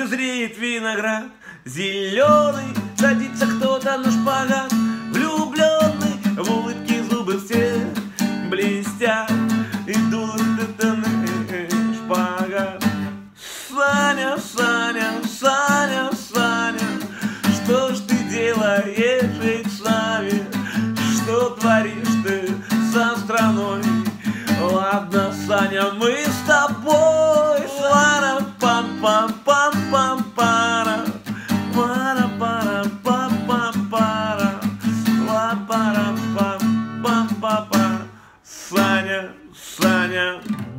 где зреет виноград. Зеленый садится кто-то на шпагат. Влюбленный в улыбке зубы все блестят Идут это на шпагат. Саня, Саня, Саня, Саня Что ж ты делаешь, ведь Саня Что творишь ты со страной? Ладно, Саня, мы пам пара пара пара пам пам пара ла пара пам пам папа Саня Саня.